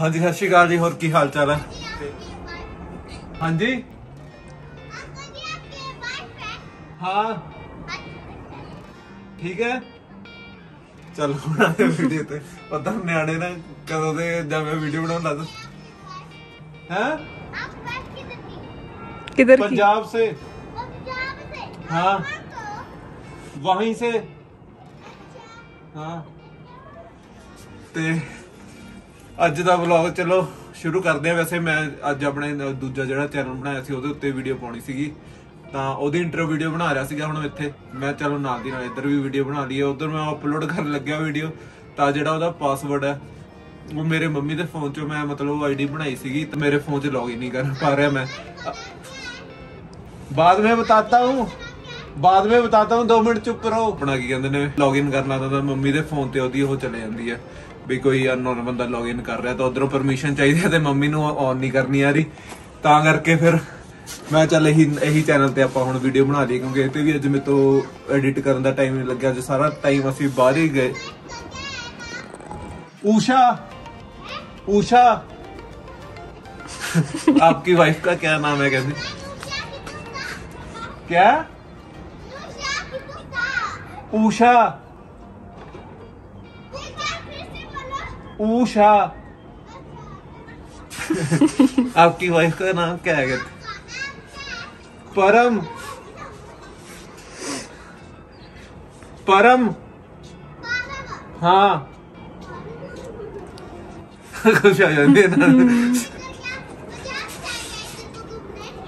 ਹਾਂਜੀ ਸਤਿ ਸ਼੍ਰੀ ਅਕਾਲ ਜੀ ਹੋਰ ਕੀ ਹਾਲ ਚਾਲ ਹੈ ਹਾਂਜੀ ਹਾਂ ਠੀਕ ਹੈ ਚੱਲ ਹੁਣ ਆ ਵੀਡੀਓ ਤੇ ਪਤਾ ਨਿਆਣੇ ਨਾ ਕਦੋਂ ਦੇ ਜਦ ਮੈਂ ਵੀਡੀਓ ਬਣਾਉਣ ਲੱਗਦਾ ਹੈ किधर की पंजाब से हाँ वहीं से ਹਾਂ ਤੇ ਅੱਜ ਦਾ ਵਲੌਗ ਚਲੋ ਸ਼ੁਰੂ ਕਰਦੇ ਆ ਵੈਸੇ ਮੈਂ ਅੱਜ ਆਪਣੇ ਦੂਜਾ ਜਿਹੜਾ ਚੈਨਲ ਬਣਾਇਆ ਸੀ, ਉਹਦੇ ਉੱਤੇ ਵੀਡੀਓ ਪਾਉਣੀ ਸੀਗੀ। ਤਾਂ ਉਹਦੀ ਇੰਟਰੋ ਵੀਡੀਓ ਬਣਾ ਰਿਹਾ ਸੀਗਾ ਹੁਣ ਇੱਥੇ। ਮੈਂ ਚਲੋ ਨਾਲ ਦੀ ਨਾਲ ਇੱਧਰ ਵੀ ਵੀਡੀਓ ਬਣਾ ਲਈਏ। ਉਧਰ ਮੈਂ ਅਪਲੋਡ ਕਰਨ ਲੱਗਿਆ ਵੀਡੀਓ ਤਾਂ ਜਿਹੜਾ ਉਹਦਾ ਪਾਸਵਰਡ ਹੈ, ਉਹ ਮੇਰੇ ਮੰਮੀ ਦੇ ਫੋਨ 'ਚੋਂ ਮੈਂ ਮਤਲਬ ਆਈਡੀ ਬਣਾਈ ਸੀਗੀ। ਤੇ ਮੇਰੇ ਫੋਨ 'ਚ ਲੌਗਇਨ ਨਹੀਂ ਕਰ ਪਾ ਰਿਹਾ ਮੈਂ। ਬਾਅਦ ਵਿੱਚ ਬਤਾਤਾ ਹੂੰ। ਬਾਅਦ ਵਿੱਚ ਬਤਾਤਾ ਹੂੰ। 2 ਮਿੰਟ ਚੁੱਪ ਰਹੋ। ਆਪਣਾ ਕੀ ਕਹਿੰਦੇ ਨੇ ਲੌਗਇਨ ਕਰਨਾ ਤਾਂ ਮੰਮੀ ਦੇ ਫੋਨ ਤੇ ਉਹਦੀ ਉਹ ਚਲੇ ਜਾਂਦੀ ਹੈ। ਵੀ ਕੋਈ ਅਨਨੋਨ ਬੰਦਾ ਲੌਗਇਨ ਕਰ ਰਿਹਾ ਤਾਂ ਉਧਰੋਂ ਪਰਮਿਸ਼ਨ ਚਾਹੀਦੀ ਹੈ ਤੇ ਮੰਮੀ ਨੂੰ ਔਨ ਨਹੀਂ ਕਰਨੀ ਆ ਰਹੀ ਤਾਂ ਕਰਕੇ ਫਿਰ ਮੈਂ ਚੱਲ ਇਹੀ ਇਹੀ ਚੈਨਲ ਤੇ ਆਪਾਂ ਹੁਣ ਵੀਡੀਓ ਬਣਾ ਲਈ ਕਿਉਂਕਿ ਇਹ ਤੇ ਵੀ ਅੱਜ ਮੇਰੇ ਤੋਂ ਐਡਿਟ ਕਰਨ ਦਾ ਟਾਈਮ ਨਹੀਂ ਲੱਗਿਆ ਅੱਜ ਸਾਰਾ ਟਾਈਮ ਅਸੀਂ ਬਾਹਰ ਹੀ ਗਏ ਊਸ਼ਾ ਊਸ਼ਾ आपकी वाइफ का क्या नाम है कहती क्या ऊषा ऊषा। आपकी वाइफ का नाम क्या है? परम। परम। हाँ। खुश आ जाते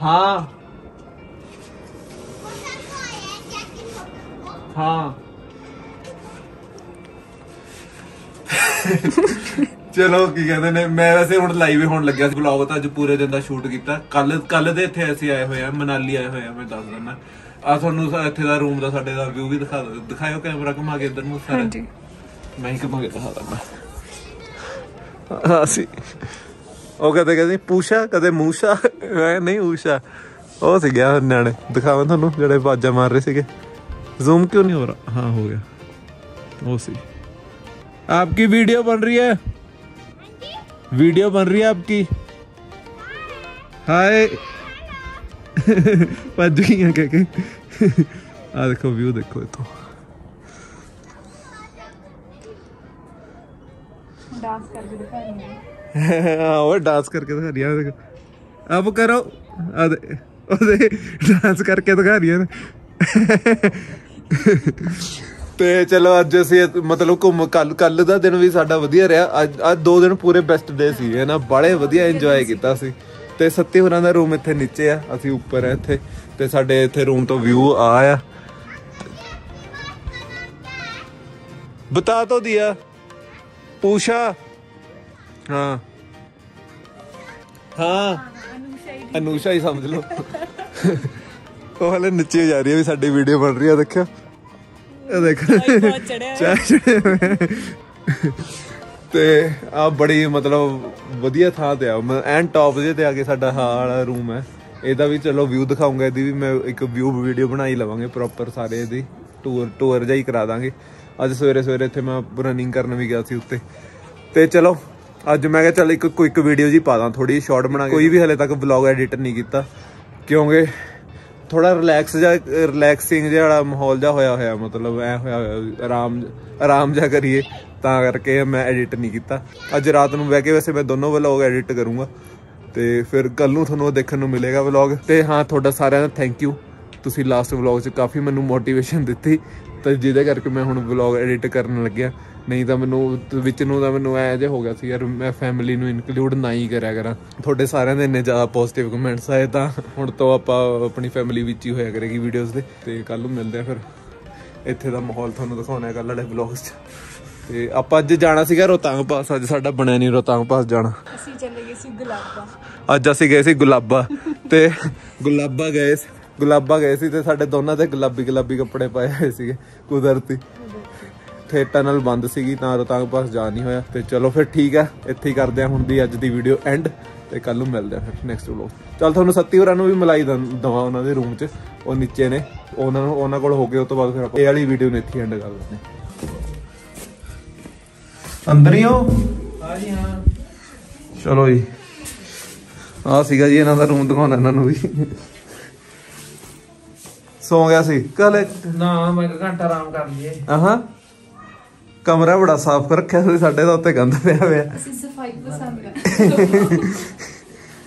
हाँ। हाँ। ਚਲੋ ਕੀ ਕਹਿੰਦੇ ਨੇ ਮੈਂ ਵੈਸੇ ਹੁਣ ਲਾਈਵ ਹੀ ਹੋਣ ਲੱਗਿਆ ਸੀ ਵਲੌਗ ਤਾਂ ਅੱਜ ਪੂਰੇ ਦਿਨ ਦਾ ਸ਼ੂਟ ਕੀਤਾ। ਕੱਲ ਕੱਲ ਦੇ ਇੱਥੇ ਅਸੀਂ ਆਏ ਹੋਏ ਆ ਮਨਾਲੀ ਆਏ ਹੋਏ ਆ ਮੈਂ ਦੱਸ ਦਿੰਦਾ। ਆ ਤੁਹਾਨੂੰ ਇੱਥੇ ਦਾ ਰੂਮ ਦਾ ਸਾਡੇ ਦਾ ਵੀ ਦਿਖਾ ਦਿਓ। ਦਿਖਾਇਓ ਕੈਮਰਾ ਘੁਮਾ ਕੇ ਇੱਧਰ ਨੂੰ ਸਾਰਾ। ਹਾਂਜੀ। ਮੈਂ ਹੀ ਘੁਮਾ ਕੇ ਦਿਖਾ ਦਾਂ ਹਾਂ ਸੀ ਉਹ ਕਦੇ ਕਹਿੰਦੇ ਪੂਸ਼ਾ ਕਦੇ ਮੂਸ਼ਾ? ਮੈਂ ਨਹੀਂ ਊਸ਼ਾ। ਉਹ ਸੀ ਗਿਆ ਨਿਆਣੇ। ਦਿਖਾਵਾਂ ਤੁਹਾਨੂੰ ਜਿਹੜੇ ਬਾਜਾ ਮਾਰ ਰਹੇ ਸੀਗੇ। ਜ਼ੂਮ ਕਿਉਂ ਨਹੀਂ ਹੋ ਰਿਹਾ ਹਾਂ ਹੋ ਗਿਆ। ਉਹ ਸੀ। आपकी वीडियो बन रही है वीडियो बन रही है आपकी हाय ਭੱਜ ਗਈਆਂ ਕਹਿ ਕੇ ਆ ਦੇਖੋ ਵਿਊ ਦੇਖੋ ਇਥੋਂ डांस करके दिखा रही है हाँ और डांस करके दिखा रही है देखो अब करो अरे ਉਹਦੇ ਡਾਂਸ ਕਰਕੇ ਦਿਖਾ ਰਹੀ ਹੈ ਤੇ ਚਲੋ ਅੱਜ ਅਸੀਂ ਮਤਲਬ ਘੁੰਮ ਕੱਲ ਕੱਲ ਦਾ ਦਿਨ ਵੀ ਸਾਡਾ ਵਧੀਆ ਰਿਹਾ। ਅੱਜ ਅੱਜ ਦੋ ਦਿਨ ਪੂਰੇ ਬੈਸਟ ਡੇ ਸੀ ਹੈ ਨਾ ਬੜੇ ਵਧੀਆ ਇੰਜੋਏ ਕੀਤਾ ਸੀ ਤੇ ਸੱਤੇ ਹੋਰਾਂ ਦਾ ਰੂਮ ਇੱਥੇ ਨੀਚੇ ਆ, ਅਸੀਂ ਉੱਪਰ ਆ ਇੱਥੇ। ਤੇ ਸਾਡੇ ਇੱਥੇ ਰੂਮ ਤੋਂ ਵਿਊ ਆ ਆ। ਬਤਾ ਤੋ ਦਿਆ। ਪੂਸ਼ਾ ਹਾਂ। ਹਾਂ। ਅਨੂਸ਼ਾ ਹੀ ਸਮਝ ਲਓ। ਉਹ ਹਲੇ ਨੀਚੇ ਜਾ ਰਹੀ ਹੈ ਵੀ ਸਾਡੀ ਵੀਡੀਓ ਬਣ ਰਹੀ ਆ ਦੇਖਿਆ ਇਹ ਦੇਖੋ। ਚੜਿਆ ਚੜਿਆ ਤੇ ਆ ਬੜੀ ਮਤਲਬ ਵਧੀਆ ਥਾਂ ਤੇ ਆ। ਐਂਡ ਟੌਪ ਜੇ ਤੇ ਆ ਕੇ ਸਾਡਾ ਹਾਲ ਰੂਮ ਹੈ। ਇਹਦਾ ਵੀ ਚਲੋ ਵਿਊ ਦਿਖਾਉਂਗਾ ਇਹਦੀ ਵੀ ਮੈਂ ਇੱਕ ਵਿਊ ਵੀਡੀਓ ਬਣਾਈ ਲਵਾਂਗੇ ਪ੍ਰੋਪਰ ਸਾਰੇ ਇਹਦੀ। ਟੂਰ ਟੂਰ ਜਾਈ ਕਰਾ ਦਾਂਗੇ। ਅੱਜ ਸਵੇਰੇ ਸਵੇਰੇ ਇੱਥੇ ਮੈਂ ਰਨਿੰਗ ਕਰਨ ਵੀ ਗਿਆ ਸੀ ਉੱਤੇ। ਤੇ ਚਲੋ ਅੱਜ ਮੈਂ ਕਿਹਾ ਚੱਲ ਇੱਕ ਕੁਇਕ ਵੀਡੀਓ ਜੀ ਪਾ ਦਾਂ ਥੋੜੀ ਸ਼ਾਰਟ ਬਣਾ ਕੇ। ਕੋਈ ਵੀ ਹਲੇ ਤੱਕ ਵਲੌਗ ਐਡਿਟ ਨਹੀਂ ਕੀਤਾ। ਕਿਉਂਕਿ ਥੋੜਾ ਰਿਲੈਕਸ ਜਿਹਾ ਰਿਲੈਕਸਿੰਗ ਜਿਹਾ ਵਾਲਾ ਮਾਹੌਲ ਜਿਹਾ ਹੋਇਆ ਹੋਇਆ, ਮਤਲਬ ਐ ਹੋਇਆ ਹੋਇਆ ਆਰਾਮ ਆਰਾਮ ਜਿਹਾ ਕਰੀਏ, ਤਾਂ ਕਰਕੇ ਮੈਂ ਐਡਿਟ ਨਹੀਂ ਕੀਤਾ। ਅੱਜ ਰਾਤ ਨੂੰ ਬਹਿ ਕੇ ਵੈਸੇ ਮੈਂ ਦੋਨੋਂ ਵਲੌਗ ਐਡਿਟ ਕਰੂੰਗਾ, ਤੇ ਫਿਰ ਕੱਲ ਨੂੰ ਤੁਹਾਨੂੰ ਉਹ ਦੇਖਣ ਨੂੰ ਮਿਲੇਗਾ ਵਲੌਗ ਤੇ ਹਾਂ, ਤੁਹਾਡਾ ਸਾਰਿਆਂ ਦਾ ਥੈਂਕ ਯੂ ਤੁਸੀਂ ਲਾਸਟ ਵਲੌਗ 'ਚ ਕਾਫੀ ਮੈਨੂੰ ਮੋਟੀਵੇਸ਼ਨ ਦਿੱਤੀ। ਤੇ ਜਿਹਦੇ ਕਰਕੇ ਮੈਂ ਹੁਣ ਵਲੌਗ ਐਡਿਟ ਕਰਨ ਲੱਗਿਆ। ਨਹੀਂ ਤਾਂ ਮੈਨੂੰ ਵਿੱਚ ਨੂੰ ਤਾਂ ਮੈਨੂੰ ਐ ਜੇ ਹੋ ਗਿਆ ਸੀ ਯਾਰ ਮੈਂ ਫੈਮਿਲੀ ਨੂੰ ਇਨਕਲੂਡ ਨਾ ਹੀ ਕਰਿਆ ਕਰਾਂ। ਤੁਹਾਡੇ ਸਾਰਿਆਂ ਦੇ ਇੰਨੇ ਜ਼ਿਆਦਾ ਪੋਜ਼ਿਟਿਵ ਕਮੈਂਟਸ ਆਏ ਤਾਂ ਹੁਣ ਤੋਂ ਆਪਾਂ ਆਪਣੀ ਫੈਮਿਲੀ ਵਿੱਚ ਹੀ ਹੋਇਆ ਕਰੇਗੀ ਵੀਡੀਓਜ਼ ਦੇ। ਤੇ ਕੱਲ ਨੂੰ ਮਿਲਦੇ ਆ ਫਿਰ। ਇੱਥੇ ਦਾ ਮਾਹੌਲ ਤੁਹਾਨੂੰ ਦਿਖਾਉਣਾ ਹੈ ਕੱਲ ਵਾਲੇ ਵਲੌਗਸ 'ਚ। ਤੇ ਆਪਾਂ ਅੱਜ ਜਾਣਾ ਸੀਗਾ ਰੋਤਾਂਗ ਪਾਸ ਅੱਜ ਸਾਡਾ ਬਣਿਆ ਨਹੀਂ ਰੋਤਾਂਗ ਪਾਸ ਜਾਣਾ। ਅਸੀਂ ਚਲੇ ਗਏ ਸੀ ਗੁਲਾਬਾ। ਅੱਜ ਅਸੀਂ ਗਏ ਸੀ ਗੁਲਾਬਾ। ਤੇ ਗੁਲਾਬਾ ਗਏ ਸੀ। ਗੁਲਾਬਾ ਗਏ ਸੀ ਤੇ ਸਾਡੇ ਦੋਨਾਂ ਦੇ ਗੁਲਾਬੀ ਗੁਲਾਬੀ ਕੱਪੜੇ ਪਾਏ ਹੋਏ ਸੀਗੇ ਕੁਦਰਤੀ। ਤੇ ਟਨਲ ਬੰਦ ਸੀਗੀ ਤਾਂ ਰੋਤਾਂਗ ਪਾਸ ਜਾ ਨਹੀਂ ਹੋਇਆ। ਤੇ ਚਲੋ ਫਿਰ ਠੀਕ ਆ ਇੱਥੇ ਹੀ ਕਰਦੇ ਆ ਹੁਣ ਦੀ ਅੱਜ ਦੀ ਵੀਡੀਓ ਐਂਡ ਤੇ ਕੱਲ ਨੂੰ ਮਿਲਦੇ ਆ ਫਿਰ ਨੈਕਸਟ ਵਲੋਗ ਚਲ ਤੁਹਾਨੂੰ ਸੱਤੀ ਹੋਰਾਂ ਨੂੰ ਵੀ ਮਿਲਾਈ ਦਵਾਂ ਉਹਨਾਂ ਦੇ ਰੂਮ 'ਚ ਉਹ ਨੀਚੇ ਨੇ। ਉਹਨਾਂ ਨੂੰ ਉਹਨਾਂ ਕੋਲ ਹੋ ਕੇ ਉਸ ਤੋਂ ਬਾਅਦ ਫਿਰ ਆਪਾਂ ਇਹ ਵਾਲੀ ਵੀਡੀਓ ਨੂੰ ਇੱਥੇ ਐਂਡ ਕਰ ਦਿੰਦੇ। ਅੰਦਰ ਹੀ ਹੋ? ਹਾਂਜੀ ਹਾਂ। ਚਲੋ ਜੀ। ਆ ਸੀਗਾ ਜੀ ਇਹਨਾਂ ਦਾ ਰੂਮ ਦਿਖਾਉਣਾ ਇਹਨਾਂ ਨੂੰ ਵੀ। ਸੌ ਗਿਆ ਸੀ ਕੱਲ ਨਾ ਮੈਂ ਇੱਕ ਘੰਟਾ ਆਰਾਮ ਕਰ ਲਈਏ ਆਹਾਂ ਕਮਰਾ ਬੜਾ ਸਾਫ਼ ਕਰ ਰੱਖਿਆ ਸੀ ਸਾਡੇ ਦਾ ਉੱਤੇ ਗੰਦ ਪਿਆ ਹੋਇਆ ਅਸੀਂ ਸਫਾਈ ਪਸੰਦ ਕਰਦੇ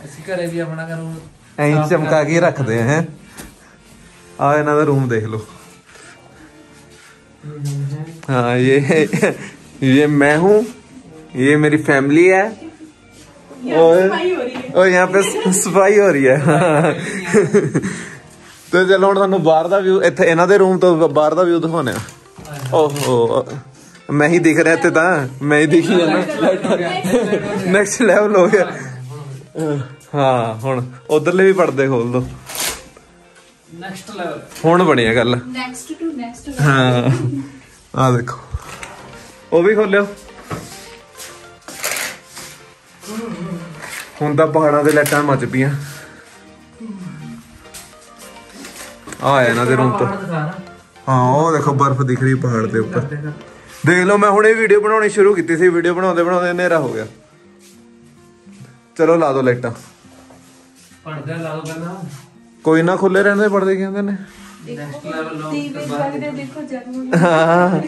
ਅਸੀਂ ਘਰੇ ਵੀ ਆਪਣਾ ਕਰੂੰ ਐਂ ਚਮਕਾ ਕੇ ਰੱਖਦੇ ਆ ਹੈ ਆ ਇਹਨਾਂ ਦਾ ਰੂਮ ਦੇਖ ਲਓ हाँ ये ये मैं हूँ ये मेरी फैमिली है और ਸਫਾਈ ਹੋ ਰਹੀ ਹੈ और यहाँ पे सफाई हो रही है ਤੇ ਚਲੋ ਹੁਣ ਤੁਹਾਨੂੰ ਬਾਹਰ ਦਾ ਵਿਊ ਇੱਥੇ ਇਹਨਾਂ ਦੇ ਰੂਮ ਤੋਂ ਬਾਹਰ ਦਾ ਵਿਊ ਦਿਖਾਉਣੇ ਆ ਓਹੋ ਮੈਂ ਹੀ ਦਿਖ ਰਿਹਾ ਤੇ ਤਾਂ ਮੈਂ ਹੀ ਦਿਖੀ ਜਾਣਾ ਨੈਕਸਟ ਲੈਵਲ ਹੋ ਗਿਆ। ਹਾਂ ਹੁਣ ਉਧਰਲੇ ਵੀ ਪਰਦੇ ਖੋਲ ਦੋ। ਨੈਕਸਟ ਲੈਵਲ ਹੁਣ ਬਣਿਆ ਗੱਲ। ਨੈਕਸਟ ਟੂ ਨੈਕਸਟ ਹਾਂ ਆ ਦੇਖੋ। ਉਹ ਵੀ ਖੋਲਿਓ। ਹੁਣ ਤਾਂ ਪਹਾੜਾਂ ਦੇ ਲਾਈਟਾਂ ਮੱਚ ਪਈਆਂ। ਆ ਇਹਨਾਂ ਦੇ ਰੂਮ ਤੋਂ ਨਾ ਹਾਂ ਉਹ ਦੇਖੋ ਬਰਫ਼ ਦਿਖ ਰਹੀ ਪਹਾੜ ਦੇ ਉੱਪਰ। ਦੇਖ ਲਓ ਮੈਂ ਹੁਣੇ ਵੀਡੀਓ ਬਣਾਉਣੀ ਸ਼ੁਰੂ ਕੀਤੀ ਸੀ। ਵੀਡੀਓ ਬਣਾਉਂਦੇ ਬਣਾਉਂਦੇ ਹਨੇਰਾ ਹੋ ਗਿਆ। ਚਲੋ ਲਾ ਦੋ ਲਾਈਟਾਂ। ਪੜਦਾ ਲਾ ਦੋ ਪਹਿਲਾਂ। ਕੋਈ ਨਾ ਖੁੱਲੇ ਰਹਿੰਦੇ ਪੜਦੇ ਕਹਿੰਦੇ ਨੇ? ਨੈਕਸਟ ਲੈਵਲ ਲੋ ਦੀਵੇ ਜਗਦੇ ਦੇਖੋ। ਜਗਮਗ ਹਾਂ।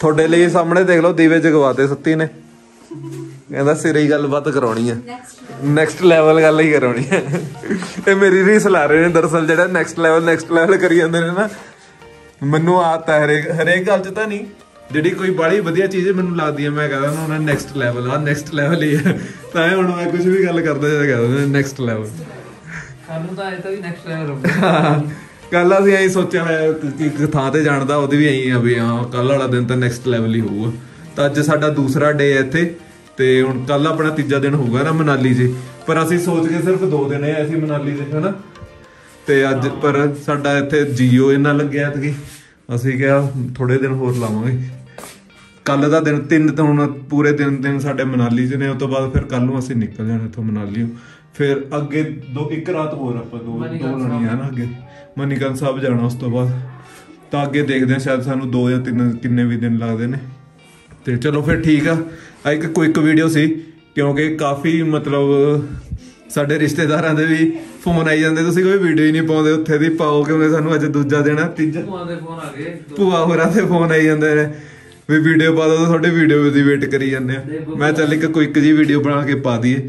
ਤੁਹਾਡੇ ਲਈ ਸਾਹਮਣੇ ਦੇਖ ਲਓ ਦੀਵੇ ਜਗਵਾਤੇ ਸੱਤੀ ਨੇ। ਕਹਿੰਦਾ ਸਿਰੇ ਹੀ ਗੱਲਬਾਤ ਕਰਾਉਣੀ ਹੈ ਨੈਕਸਟ ਲੈਵਲ ਗੱਲ ਹੀ ਕਰਾਉਣੀ ਹੈ ਇਹ ਮੇਰੀ ਰੀਸ ਲਾ ਰਹੇ ਨੇ ਦਰਅਸਲ ਜਿਹੜਾ ਨੈਕਸਟ ਲੈਵਲ ਨੈਕਸਟ ਲੈਵਲ ਕਰੀ ਜਾਂਦੇ ਨੇ ਨਾ। ਮੈਨੂੰ ਆਦਤ ਹੈ ਹਰੇਕ ਹਰੇਕ ਗੱਲ 'ਚ ਤਾਂ ਨਹੀਂ। ਜਿਹੜੀ ਕੋਈ ਬੜੀ ਵਧੀਆ ਚੀਜ਼ ਮੈਨੂੰ ਲੱਗਦੀ ਹੈ ਮੈਂ ਕਹਿੰਦਾ ਉਹਨਾਂ ਨੈਕਸਟ ਲੈਵਲ ਆ ਨੈਕਸਟ ਲੈਵਲ ਹੀ ਹੈ ਤਾਂ ਹੁਣ ਮੈਂ ਕੁਝ ਵੀ ਗੱਲ ਕਰਦਾ ਜਾਂ ਕਹਿੰਦਾ ਨੈਕਸਟ ਲੈਵਲ ਸਾਨੂੰ ਤਾਂ ਇਹ ਤਾਂ ਵੀ ਨੈਕਸਟ ਲੈਵਲ ਹੋਊਗਾ ਕੱਲ ਅਸੀਂ ਐਂ ਸੋਚਿਆ ਹੋਇਆ ਕਿ ਥਾਂ ਤੇ ਜਾਣ ਦਾ ਉਹਦੀ ਵੀ ਐਂ ਆ ਵੀ ਹਾਂ ਕੱਲ ਵਾਲਾ ਦਿਨ ਤਾਂ ਨੈਕਸਟ ਲੈਵਲ ਹੀ ਹੋਊਗਾ। ਤਾਂ ਅੱਜ ਸਾਡਾ ਦੂਸਰਾ ਡੇ ਹੈ ਇੱਥੇ। ਤੇ ਹੁਣ ਕੱਲ ਆਪਣਾ ਤੀਜਾ ਦਿਨ ਹੋਊਗਾ ਨਾ ਮਨਾਲੀ 'ਚ ਪਰ ਅਸੀਂ ਸੋਚ ਕੇ ਸਿਰਫ ਦੋ ਦਿਨ ਹੈ ਅਸੀਂ ਮਨਾਲੀ ਦੇ ਹਨਾ? ਤੇ ਅੱਜ ਪਰ ਸਾਡਾ ਇੱਥੇ ਜੀਓ ਇੰਨਾ ਲੱਗਿਆ ਤੇ ਅਸੀਂ ਕਿਹਾ ਥੋੜੇ ਦਿਨ ਹੋਰ ਲਾਵਾਂਗੇ। ਕੱਲ ਦਾ ਦਿਨ ਤਿੰਨ ਤੋਂ ਹੁਣ ਪੂਰੇ ਦਿਨ ਦਿਨ ਸਾਡੇ ਮਨਾਲੀ 'ਚ ਨੇ ਉਸ ਤੋਂ ਬਾਅਦ ਫਿਰ ਕੱਲ ਨੂੰ ਅਸੀਂ ਨਿਕਲ ਜਾਣਾ ਇੱਥੋਂ ਮਨਾਲੀੋਂ ਫਿਰ ਅੱਗੇ ਦੋ ਇੱਕ ਰਾਤ ਹੋਰ ਆਪਾਂ ਦੋ ਦੋ ਲਾਉਣੀ ਆ ਨਾ ਅੱਗੇ। ਮਨੀਕਰਨ ਸਾਹਿਬ ਜਾਣਾ ਉਸ ਤੋਂ ਬਾਅਦ। ਤਾਂ ਅੱਗੇ ਦੇਖਦੇ ਆ ਸ਼ਾਇਦ ਸਾਨੂੰ ਦੋ ਜਾਂ ਤਿੰਨ ਕਿੰਨੇ ਵੀ ਦਿਨ ਲੱਗਦੇ ਨੇ। ਤੇ ਚਲੋ ਫਿਰ ਠੀਕ ਆ। ਆ ਇੱਕ ਕੁਇਕ ਵੀਡੀਓ ਸੀ ਕਿਉਂਕਿ ਕਾਫੀ ਮਤਲਬ ਸਾਡੇ ਰਿਸ਼ਤੇਦਾਰਾਂ ਦੇ ਵੀ ਫੋਨ ਆਈ ਜਾਂਦੇ ਤੁਸੀਂ ਕੋਈ ਵੀਡੀਓ ਹੀ ਨਹੀਂ ਪਾਉਂਦੇ ਉੱਥੇ ਦੀ ਪਾਓ ਕਿਉਂਕਿ ਸਾਨੂੰ ਅੱਜ ਦੂਜਾ ਆ ਤੀਜਾ ਭੂਆ ਦੇ ਫੋਨ ਆ ਗਏ। ਭੂਆ ਹੋਰਾਂ ਦੇ ਫੋਨ ਆਈ ਜਾਂਦੇ ਨੇ ਵੀ ਵੀਡੀਓ ਪਾ ਦੋ ਤੁਹਾਡੇ ਵੀਡੀਓ ਦੀ ਵੇਟ ਕਰੀ ਜਾਂਦੇ ਆ। ਮੈਂ ਚੱਲ ਇੱਕ ਕੁਇਕ ਜੀ ਵੀਡੀਓ ਬਣਾ ਕੇ ਪਾ ਦਈਏ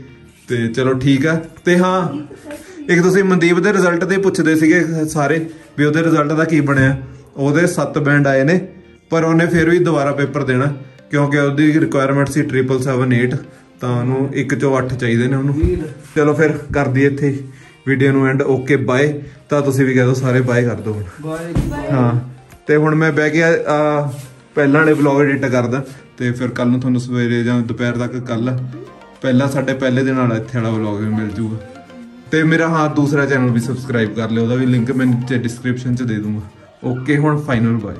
ਤੇ ਚਲੋ ਠੀਕ ਆ। ਤੇ ਹਾਂ ਇੱਕ ਤੁਸੀਂ ਮਨਦੀਪ ਦੇ ਰਿਜ਼ਲਟ ਦੇ ਪੁੱਛਦੇ ਸੀਗੇ ਸਾਰੇ ਵੀ ਉਹਦੇ ਰਿਜ਼ਲਟ ਦਾ ਕੀ ਬਣਿਆ। ਉਹਦੇ 7 ਬੈਂਡ ਆਏ ਨੇ ਪਰ ਉਹਨੇ ਫਿਰ ਵੀ ਦੁਬਾਰਾ ਪੇਪਰ ਦੇਣਾ। ਕਿਉਂਕਿ ਉਹਦੀ ਰਿਕੁਆਇਰਮੈਂਟ ਸੀ 778 ਤਾਂ ਉਹਨੂੰ ਇੱਕ ਚੋਂ 8 ਚਾਹੀਦੇ ਨੇ ਉਹਨੂੰ। ਚਲੋ ਫਿਰ ਕਰ ਦਈਏ ਇੱਥੇ ਵੀਡੀਓ ਨੂੰ ਐਂਡ ਓਕੇ ਬਾਏ ਤਾਂ ਤੁਸੀਂ ਵੀ ਕਹਿ ਦਿਓ ਸਾਰੇ ਬਾਏ ਕਰ ਦਿਓ ਹੁਣ। ਹਾਂ ਤੇ ਹੁਣ ਮੈਂ ਬਹਿ ਗਿਆ ਆ ਪਹਿਲਾਂ ਵਾਲੇ ਵਲੌਗ ਐਡਿਟ ਕਰਦਾ ਤੇ ਫਿਰ ਕੱਲ ਨੂੰ ਤੁਹਾਨੂੰ ਸਵੇਰੇ ਜਾਂ ਦੁਪਹਿਰ ਤੱਕ ਕੱਲ ਪਹਿਲਾਂ ਸਾਡੇ ਪਹਿਲੇ ਦਿਨ ਵਾਲਾ ਇੱਥੇ ਵਾਲਾ ਵਲੌਗ ਵੀ ਮਿਲ ਜੂਗਾ। ਤੇ ਮੇਰਾ ਹਾਂ ਦੂਸਰਾ ਚੈਨਲ ਵੀ ਸਬਸਕ੍ਰਾਈਬ ਕਰ ਲਿਓ ਉਹਦਾ ਵੀ ਲਿੰਕ ਮੈਂ ਨੀਚੇ ਡਿਸਕ੍ਰਿਪਸ਼ਨ 'ਚ ਦੇ ਦੂੰਗਾ। ਓਕੇ ਹੁਣ ਫਾਈਨਲ ਬਾਏ